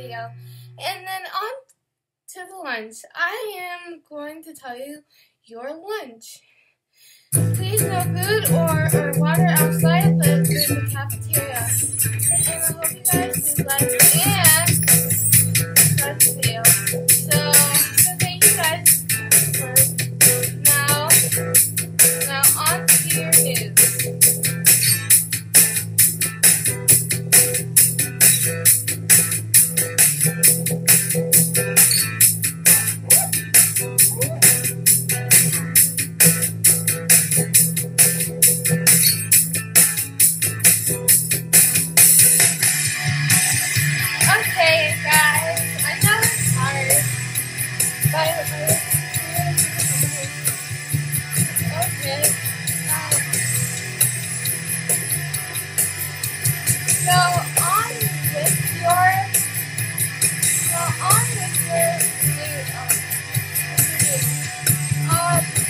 video. And then on to the lunch. I am going to tell you your lunch. Please no food or, or water outside the, the cafeteria. And I hope you guys let me in.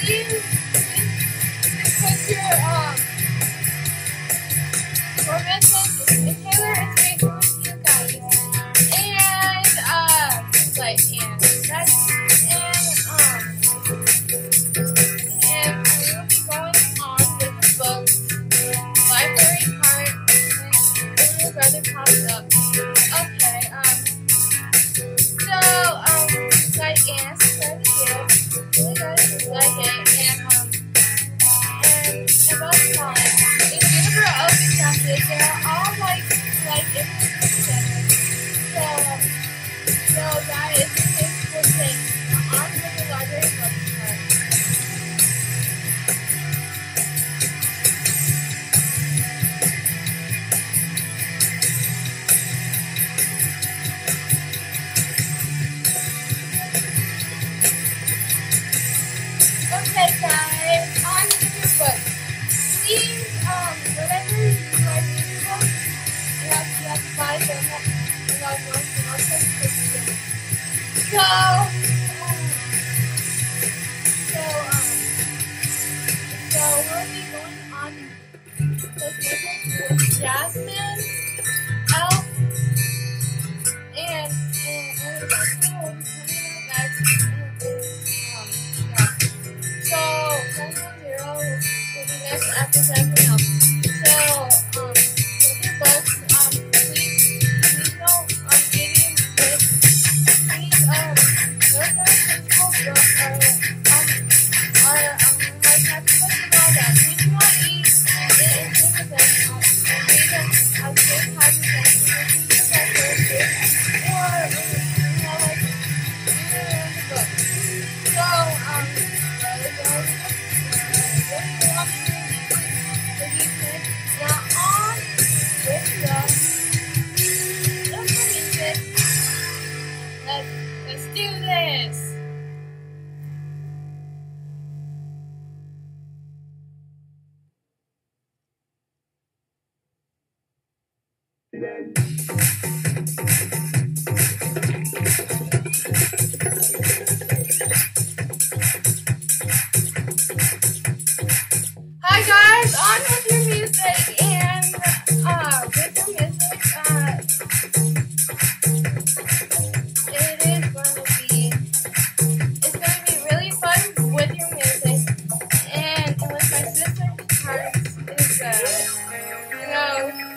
you. So, so, um, so we'll be going on the campus with Jasmine. Hi guys, on with your music and uh, with your music, uh, it is going to be, it's going to be really fun with your music. And with my sister because it's, uh, you know,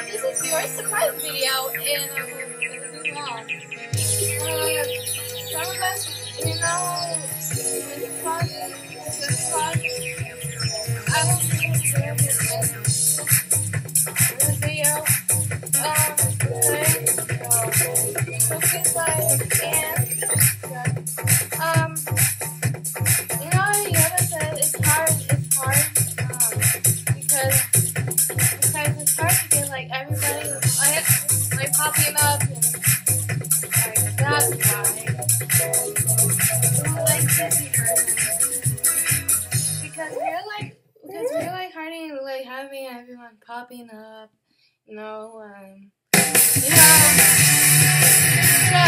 so this is your surprise video, and I will do that. Some of us, you know, when you come to the club, I don't know what like because we're like hiding, like having everyone popping up, you know, um, you know, so,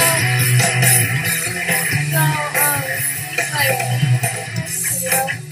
so um, like. You know,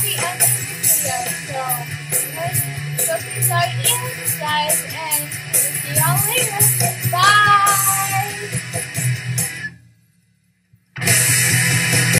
the video, so to the side and subscribe, and see y'all later.